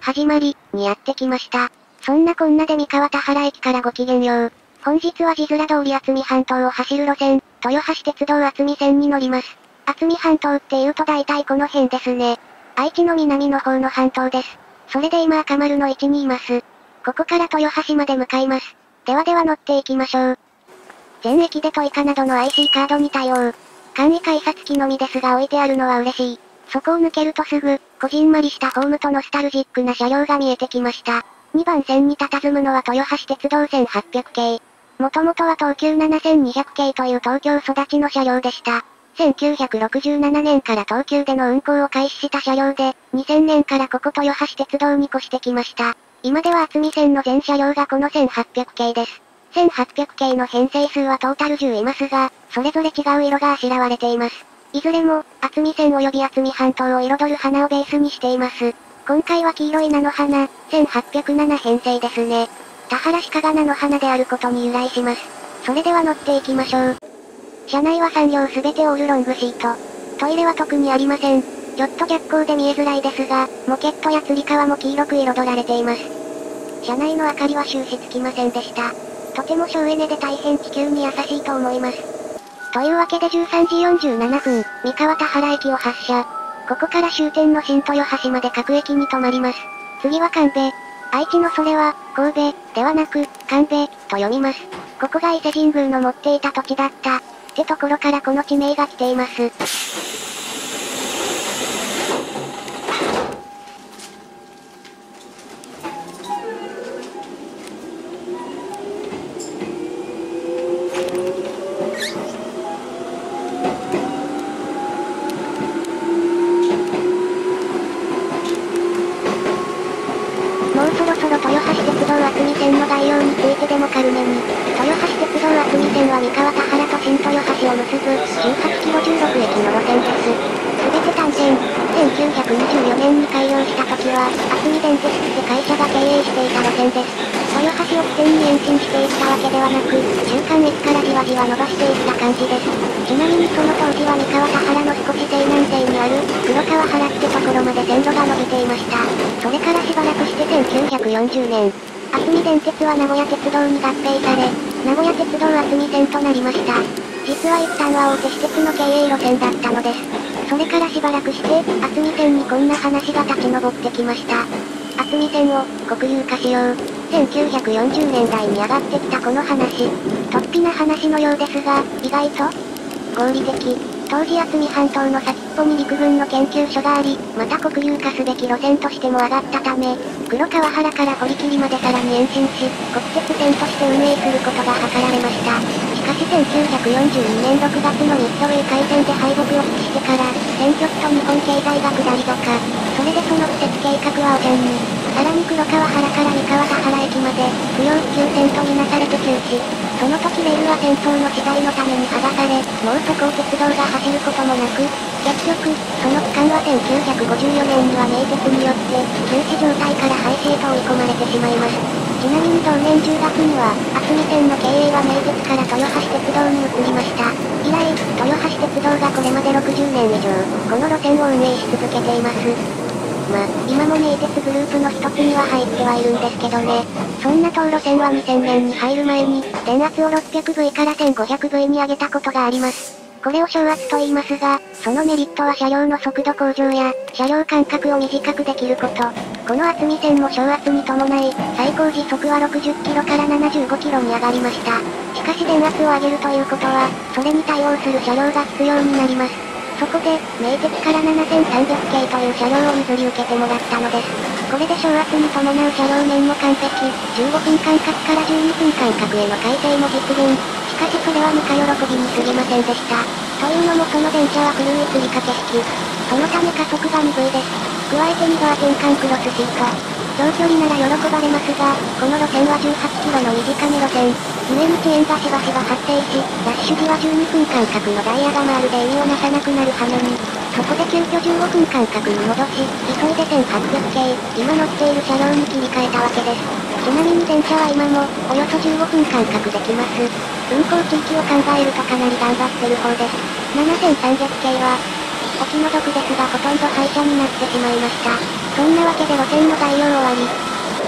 始まり、にやってきました。そんなこんなで三河田原駅からごきげんよう。本日は字面通り厚見半島を走る路線、豊橋鉄道厚見線に乗ります。厚見半島って言うと大体この辺ですね。愛知の南の方の半島です。それで今赤丸の位置にいます。ここから豊橋まで向かいます。ではでは乗っていきましょう。全駅でトイカなどの IC カードに対応。簡易改札機のみですが置いてあるのは嬉しい。そこを抜けるとすぐ、こじんまりしたホームとノスタルジックな車両が見えてきました。2番線に佇むのは豊橋鉄道線800系。もともとは東急7200系という東京育ちの車両でした。1967年から東急での運行を開始した車両で、2000年からここ豊橋鉄道に越してきました。今では厚見線の全車両がこの1800系です。1800系の編成数はトータル10いますが、それぞれ違う色があしらわれています。いずれも、厚見線及び厚見半島を彩る花をベースにしています。今回は黄色い菜の花、1807編成ですね。田原鹿が菜の花であることに由来します。それでは乗っていきましょう。車内は3両すべてオールロングシート。トイレは特にありません。ちょっと逆光で見えづらいですが、モケットや吊り革も黄色く彩られています。車内の明かりは終始つきませんでした。とても省エネで大変地球に優しいと思います。というわけで13時47分、三河田原駅を発車。ここから終点の新豊橋まで各駅に停まります。次は神戸。愛知のそれは、神戸、ではなく、神戸、と読みます。ここが伊勢神宮の持っていた土地だった。ってところからこの地名が来ています。もうそろそろ豊橋鉄道厚見線の概要についてでも軽めに。豊橋鉄道厚見線は三河田原と新豊橋を結ぶ18キロ16駅の路線です。すべて単線。1924年に開業した時は、厚見電鉄って会社が経営していた路線です。豊橋を起点に延伸していったわけではなく、中間駅からじわじわ伸ばしていった感じです。ちなみにその当時は三河田原の少し西南西にある、黒川原ってところまで線路が伸びていました。それからしばらくして1940年、厚見電鉄は名古屋鉄道に合併され、名古屋鉄道厚見線となりました。実は一旦は大手私鉄の経営路線だったのです。それからしばらくして、厚見線にこんな話が立ち上ってきました。厚見線を国有化しよう。1940年代に上がってきたこの話。突飛な話のようですが、意外と合理的。当時厚見半島の先っぽに陸軍の研究所があり、また国有化すべき路線としても上がったため、黒川原から堀切までさらに延伸し、国鉄線として運営することが図られました。しかし1942年6月の日朝海海戦で敗北を喫してから、選挙区と日本経済が下り坂。それでその施設計画は汚染に、さらに黒川原から三河田原駅まで、不要不急線とみなされて休止。その時レールは戦争の時代のために剥がされ、もうそこを鉄道が走ることもなく、結局、その期間は1954年には名鉄によって、休止状態から廃止へと追い込まれてしまいます。ちなみに同年10月には、厚見線の経営は名鉄から豊橋鉄道に移りました。以来、豊橋鉄道がこれまで60年以上、この路線を運営し続けています。ま、今も名鉄グループの一つには入ってはいるんですけどね。そんな東路線は2000年に入る前に、電圧を 600V から 1500V に上げたことがあります。これを小圧と言いますが、そのメリットは車両の速度向上や、車両間隔を短くできること。この厚見線も小圧に伴い、最高時速は60キロから75キロに上がりました。しかし電圧を上げるということは、それに対応する車両が必要になります。そこで、名鉄から7300系という車両を譲り受けてもらったのです。これで小圧に伴う車両面も完璧、15分間隔から12分間隔への改正も実現。しかしそれはぬか喜びに過ぎませんでした。というのもその電車は古い吊り掛け式。そのため加速が鈍いです。加えて2バー転換クロスシート。長距離なら喜ばれますが、この路線は18キロの短め路線。上に遅延がしばしば発生し、ラッシュ時は12分間隔のダイヤがまるで意味をなさなくなる羽目に。そこで急遽15分間隔に戻し、急いで1800系、今乗っている車両に切り替えたわけです。ちなみに電車は今も、およそ15分間隔できます。運行地域を考えるとかなり頑張ってる方です。7300系は、お気の毒ですがほとんど廃車になってしまいました。そんなわけで路線の概要終わり。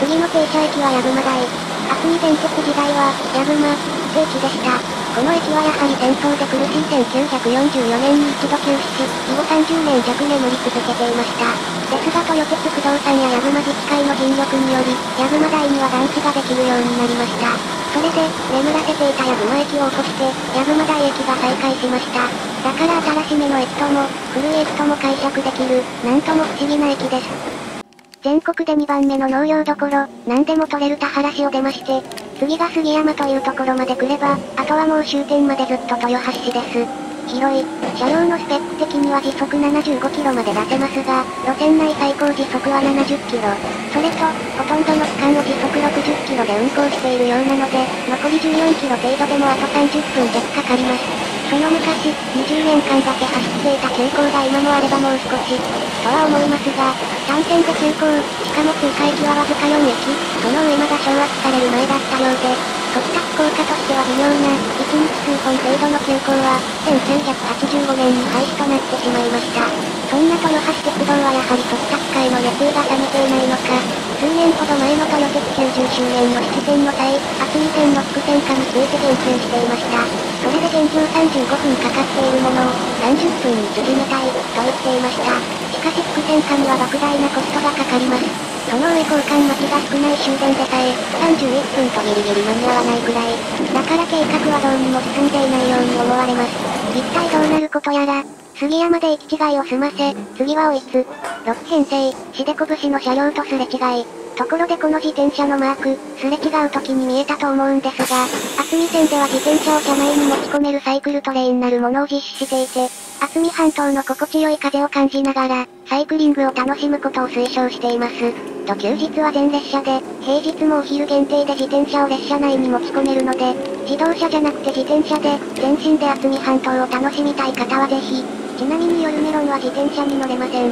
次の停車駅は矢馬台。渥美電鉄時代は、矢馬、聖地でした。この駅はやはり戦争で苦しい1944年に一度休止し、以後30年弱眠り続けていました。ですが豊鉄不動産や矢馬自治会の尽力により、矢馬台には団地ができるようになりました。それで、眠らせていた矢馬駅を起こして、矢馬台駅が再開しました。だから新しめの駅とも、古い駅とも解釈できる、なんとも不思議な駅です。全国で2番目の農業どころ、何でも取れる田原市を出まして、次が杉山というところまで来れば、あとはもう終点までずっと豊橋市です。広い、車両のスペック的には時速75キロまで出せますが、路線内最高時速は70キロ。それと、ほとんどの区間を時速60キロで運行しているようなので、残り14キロ程度でもあと30分弱かかります。その昔、20年間だけ走っていた急行が今もあればもう少し、とは思いますが、単線で急行、しかも通過駅はわずか4駅、その上まだ掌握される前だったようで、速達効果としては微妙な、1日数本程度の急行は、1985年に廃止となってしまいました。そんな豊橋鉄道はやはり速達界の熱意が冷めていないのか、数年ほど前の豊鉄90周年の式典の際、厚木線の伏線化について言及していました。それで現状35分かかっているものを、30分に縮めたい、と言っていました。しかし伏線化には莫大なコストがかかります。その上交換待ちが少ない終電でさえ、31分とギリギリ間に合わないくらい。だから計画はどうにも進んでいないように思われます。一体どうなることやら、杉山で行き違いを済ませ、次は追いつ。6編成、しでこぶしの車両とすれ違い。ところでこの自転車のマーク、すれ違う時に見えたと思うんですが、厚見線では自転車を車内に持ち込めるサイクルトレインなるものを実施していて、厚見半島の心地よい風を感じながら、サイクリングを楽しむことを推奨しています。と休日は全列車で、平日もお昼限定で自転車を列車内に持ち込めるので、自動車じゃなくて自転車で、全身で厚見半島を楽しみたい方はぜひ、ちなみに夜メロンは自転車に乗れません。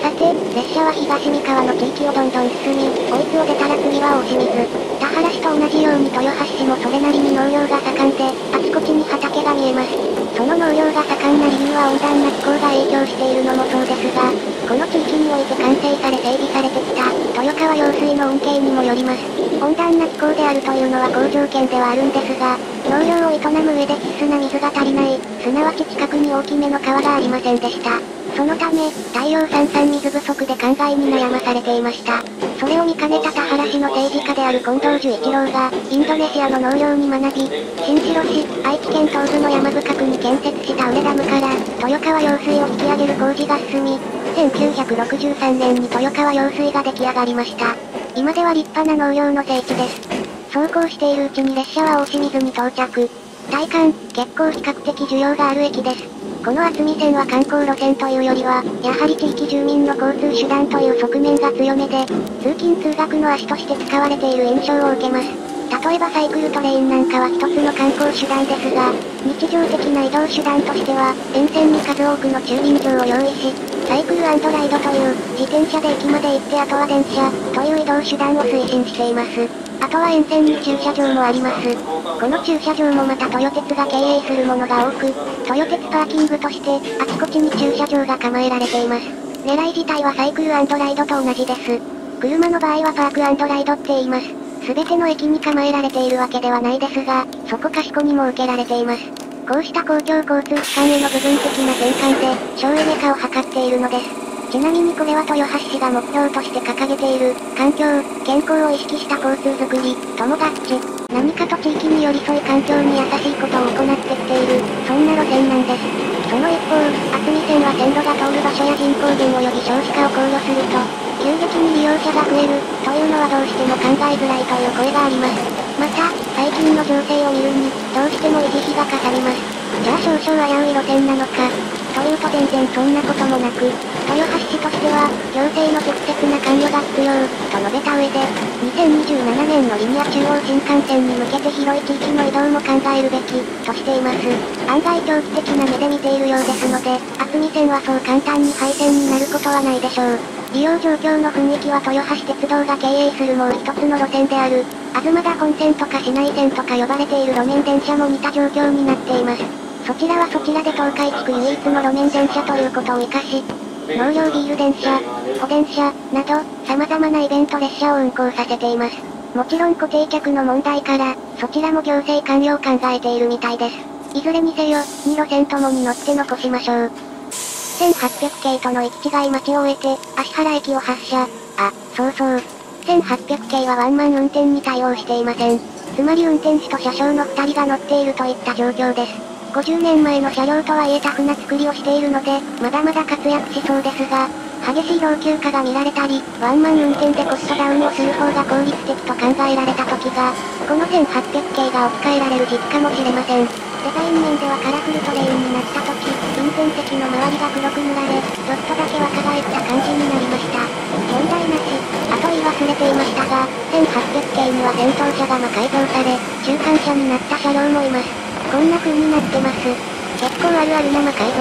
さて、列車は東三河の地域をどんどん進み、大津を出たら次は大清水。田原市と同じように豊橋市もそれなりに農業が盛んで、あちこちに畑が見えます。その農業が盛んな理由は温暖な気候が影響しているのもそうですが、この地域において完成され整備されてきた、豊川用水の恩恵にもよります。温暖な気候であるというのは好条件ではあるんですが、農業を営む上でな水が足りない、すなわち近くに大きめの川がありませんでした。そのため、大量三々水不足で考えに悩まされていました。それを見かねた田原市の政治家である近藤樹一郎が、インドネシアの農業に学び、新城市、愛知県東部の山深くに建設したウレダムから、豊川用水を引き上げる工事が進み、1963年に豊川用水が出来上がりました。今では立派な農業の聖地です。走行しているうちに列車は大清水に到着。体感、結構比較的需要がある駅です。この厚見線は観光路線というよりは、やはり地域住民の交通手段という側面が強めで、通勤通学の足として使われている印象を受けます。例えばサイクルトレインなんかは一つの観光手段ですが、日常的な移動手段としては、沿線に数多くの駐輪場を用意し、サイクルライドという、自転車で駅まで行ってあとは電車、という移動手段を推進しています。あとは沿線に駐車場もあります。この駐車場もまた豊鉄が経営するものが多く、豊鉄パーキングとして、あちこちに駐車場が構えられています。狙い自体はサイクルライドと同じです。車の場合はパークライドって言います。すべての駅に構えられているわけではないですが、そこかしこにも受けられています。こうした公共交通機関への部分的な転換で、省エネ化を図っているのです。ちなみにこれは豊橋市が目標として掲げている、環境、健康を意識した交通づくり、とも合致。何かと地域に寄り添い環境に優しいことを行ってきている、そんな路線なんです。その一方、厚見線は線路が通る場所や人口減及び少子化を考慮すると、急激に利用者が増える、というのはどうしても考えづらいという声があります。また、最近の情勢を見るに、どうしても維持費がかかります。じゃあ少々危うい路線なのか。というと全然そんなこともなく、豊橋市としては、行政の適切な関与が必要、と述べた上で、2027年のリニア中央新幹線に向けて広い地域の移動も考えるべき、としています。案外長期的な目で見ているようですので、厚見線はそう簡単に廃線になることはないでしょう。利用状況の雰囲気は豊橋鉄道が経営するもう一つの路線である、東田本線とか市内線とか呼ばれている路面電車も似た状況になっています。そちらはそちらで東海地区唯一の路面電車ということを活かし、納涼ビール電車、都電車、など、様々なイベント列車を運行させています。もちろん固定客の問題から、そちらも行政関与を考えているみたいです。いずれにせよ、2路線ともに乗って残しましょう。1800系との行き違い待ちを終えて、足原駅を発車。あ、そうそう。1800系はワンマン運転に対応していません。つまり運転手と車掌の2人が乗っているといった状況です。50年前の車両とはいえタフな作りをしているので、まだまだ活躍しそうですが、激しい老朽化が見られたり、ワンマン運転でコストダウンをする方が効率的と考えられた時が、この1800系が置き換えられる時期かもしれません。デザイン面ではカラフルトレインになった時、運転席の周りが黒く塗られ、ちょっとだけ若返った感じになりました。問題なし、あと言い忘れていましたが、1800系には戦闘車が魔改造され、中間車になった車両もいます。こんな風になってます。結構あるあるな魔改造。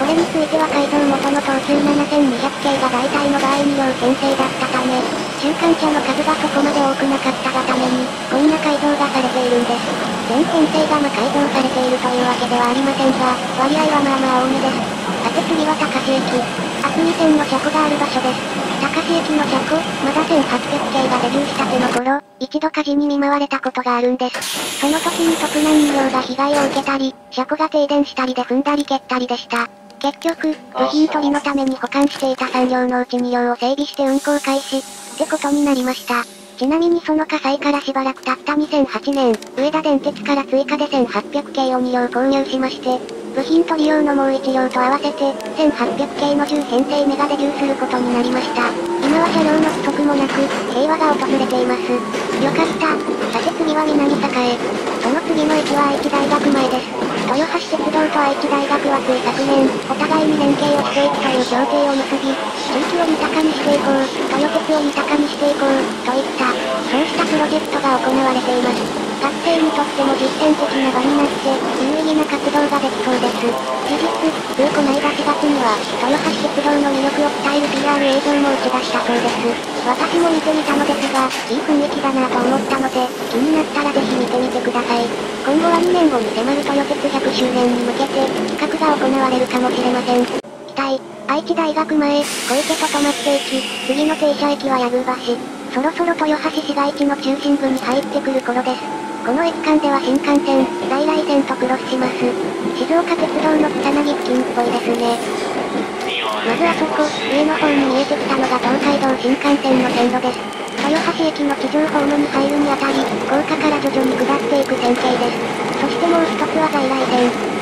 これについては改造元の東急7200系が大体の場合2両編成だったため、中間車の数がそこまで多くなかったがために、こんな改造がされているんです。全編成が魔改造されているというわけではありませんが、割合はまあまあ多めです。さて次は高橋駅。厚木線の車庫がある場所です。高橋駅の車庫、まだ1800系がデビューしたての頃、一度火事に見舞われたことがあるんです。その時に特難2両が被害を受けたり、車庫が停電したりで踏んだり蹴ったりでした。結局、部品取りのために保管していた3両のうち2両を整備して運行開始、ってことになりました。ちなみにその火災からしばらく経った2008年、上田電鉄から追加で1800系を2両購入しまして、部品取り用のもう1両と合わせて、1800系の10編成目がデビューすることになりました。今は車両の不足もなく、平和が訪れています。よかった。さて次は南栄。その次の駅は愛知大学前です。豊橋鉄道と愛知大学はつい昨年、お互いに連携をしていくという協定を結び、地域を豊かにしていこう、豊鉄を豊かにしていこう、といった、そうしたプロジェクトが行われています。学生にとっても実践的な場になって、有意義な活動ができそうです。事実、ついこないだ4月には、豊橋鉄道の魅力を伝える PR 映像も打ち出したそうです。私も見てみたのですが、いい雰囲気だなと思ったので、気になったらぜひ見てみてください。今後は2年後に迫る豊鉄100周年に向けて、企画が行われるかもしれません。期待。愛知大学前、小池と止まっていき、次の停車駅は柳生橋。そろそろ豊橋市街地の中心部に入ってくる頃です。この駅間では新幹線、在来線とクロスします。静岡鉄道の草薙付近っぽいですね。まずあそこ、上の方に見えてきたのが東海道新幹線の線路です。豊橋駅の地上ホームに入るにあたり、高架から徐々に下っていく線形です。そしてもう一つは在来線。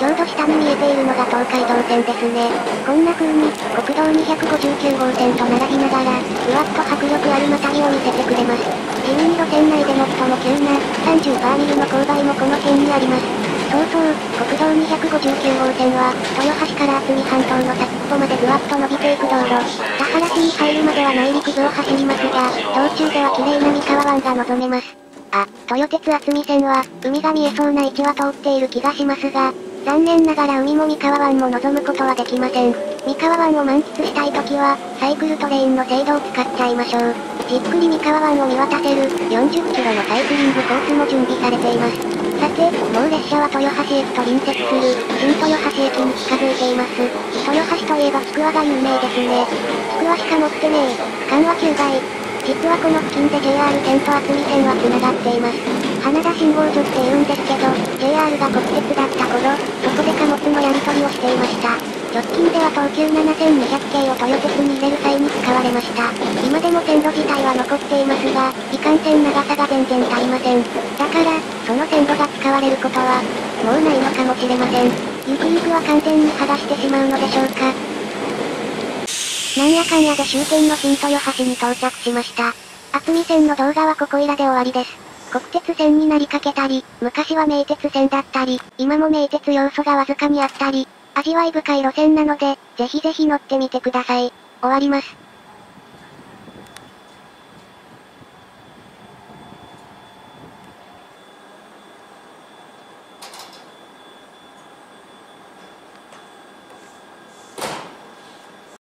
ちょうど下に見えているのが東海道線ですね。こんな風に、国道259号線と並びながら、ふわっと迫力あるまたぎを見せてくれます。地味に路線内で最も急な、30パーミルの勾配もこの辺にあります。そうそう、国道259号線は、豊橋から渥美半島の先っぽまでぐわっと伸びていく道路。田原市に入るまでは内陸部を走りますが、道中では綺麗な三河湾が望めます。あ、豊鉄渥美線は、海が見えそうな位置は通っている気がしますが、残念ながら海も三河湾も望むことはできません。三河湾を満喫したい時は、サイクルトレインの制度を使っちゃいましょう。じっくり三河湾を見渡せる、40キロのサイクリングコースも準備されています。さて、もう列車は豊橋駅と隣接する、新豊橋駅に近づいています。豊橋といえばちくわが有名ですね。ちくわしか持ってねえ。緩和9階。実はこの付近で JR 線と厚木線は繋がっています。花田信号所って言うんですけど、JR が国鉄だった頃、そこで貨物のやり取りをしていました。直近では東急7200系を豊鉄に入れる際に使われました。今でも線路自体は残っていますが、いかんせん長さが全然足りません。だから、その線路が使われることは、もうないのかもしれません。ゆくゆくは完全に剥がしてしまうのでしょうか。なんやかんやで終点の新豊橋に到着しました。厚見線の動画はここいらで終わりです。国鉄線になりかけたり、昔は名鉄線だったり、今も名鉄要素がわずかにあったり、味わい深い路線なので、ぜひぜひ乗ってみてください。終わります。